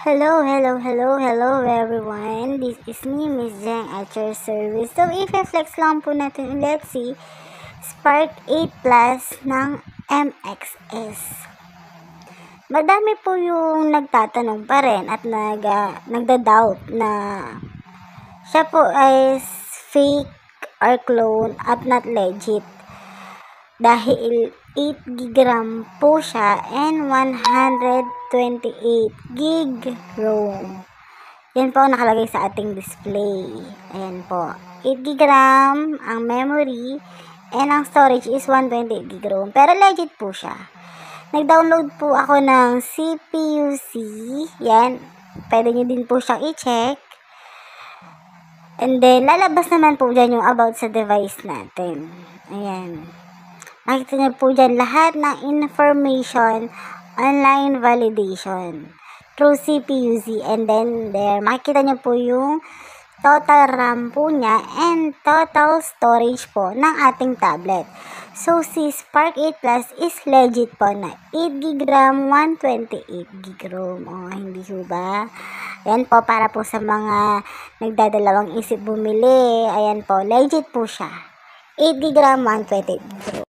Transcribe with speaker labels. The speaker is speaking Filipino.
Speaker 1: Hello, hello, hello, hello everyone. This is me, Miss Jeng at your service. So, i-flex lang po natin ulit si Spark 8 Plus ng MXS. Madami po yung nagtatanong pa rin at nag, uh, nagda-doubt na siya po ay fake or clone at not legit dahil 8 gigram po siya and 128 gig ROM. Yan po ang nakalagay sa ating display. Ayan po. 8 gigram ang memory and ang storage is 128 gig ROM. Pero legit po siya. Nag-download po ako ng CPUC. Yan. Pwede nyo din po siyang i-check. And then, lalabas naman po dyan yung about sa device natin. Ayan. Makikita niyo po dyan lahat ng information, online validation through CPUZ. And then there, makikita niyo po yung total RAM po niya and total storage po ng ating tablet. So, si Spark 8 Plus is legit po na 8 GB RAM, 128 GB ROM. O, hindi po ba? Ayan po, para po sa mga nagdadalawang isip bumili. Ayan po, legit po siya. 8 GB RAM, 128 GB ROM.